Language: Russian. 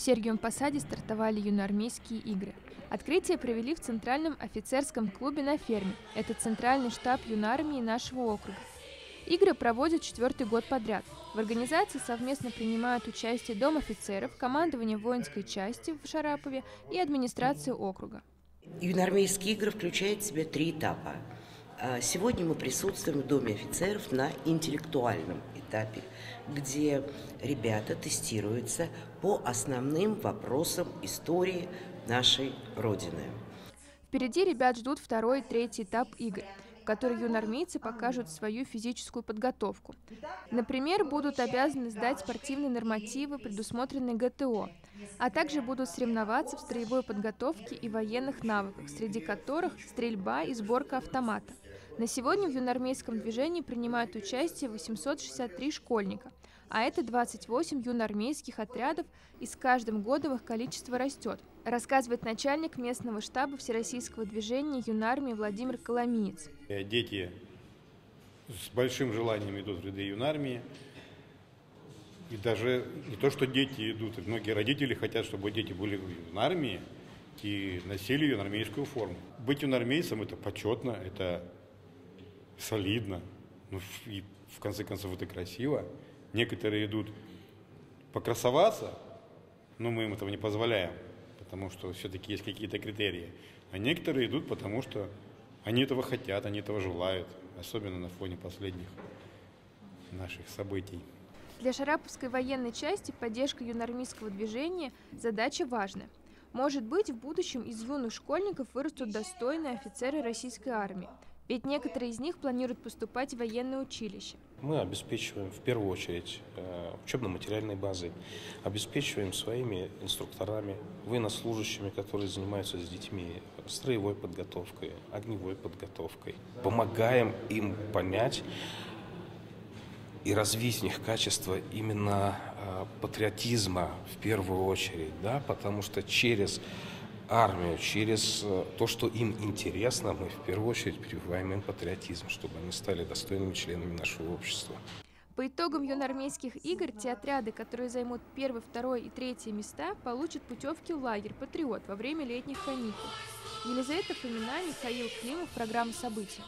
В Сергиевом Посаде стартовали юноармейские игры. Открытие провели в Центральном офицерском клубе на ферме. Это центральный штаб юнармии нашего округа. Игры проводят четвертый год подряд. В организации совместно принимают участие Дом офицеров, командование воинской части в Шарапове и администрация округа. Юноармейские игры включают в себя три этапа. А, сегодня мы присутствуем в Доме офицеров на интеллектуальном этапе, где ребята тестируются по основным вопросам истории нашей Родины. Впереди ребят ждут второй и третий этап игр – в которой юнормейцы покажут свою физическую подготовку. Например, будут обязаны сдать спортивные нормативы, предусмотренные ГТО, а также будут соревноваться в строевой подготовке и военных навыках, среди которых стрельба и сборка автомата. На сегодня в юноармейском движении принимают участие 863 школьника, а это 28 юноармейских отрядов, и с каждым годом их количество растет, рассказывает начальник местного штаба Всероссийского движения юнармии Владимир Коломиец. Дети с большим желанием идут в ряды юнармии, и даже не то, что дети идут, многие родители хотят, чтобы дети были в армии и носили юнармейскую форму. Быть юнармейцем – это почетно, это солидно, ну, и в конце концов это красиво. Некоторые идут покрасоваться, но мы им этого не позволяем, потому что все-таки есть какие-то критерии. А некоторые идут, потому что они этого хотят, они этого желают, особенно на фоне последних наших событий. Для Шараповской военной части поддержка юнармейского движения – задача важная. Может быть, в будущем из юных школьников вырастут достойные офицеры российской армии – ведь некоторые из них планируют поступать в военное училище. Мы обеспечиваем в первую очередь э, учебно-материальной базой, обеспечиваем своими инструкторами, военнослужащими, которые занимаются с детьми строевой подготовкой, огневой подготовкой. Помогаем им понять и развить в них качество именно э, патриотизма в первую очередь, да, потому что через армию, через э, то, что им интересно, мы в первую очередь прививаем им патриотизм, чтобы они стали достойными членами нашего общества. По итогам юноармейских игр те отряды, которые займут первое, второе и третье места, получат путевки в лагерь «Патриот» во время летних каникул. Елизавета Фомина, Михаил Климов, программа «События».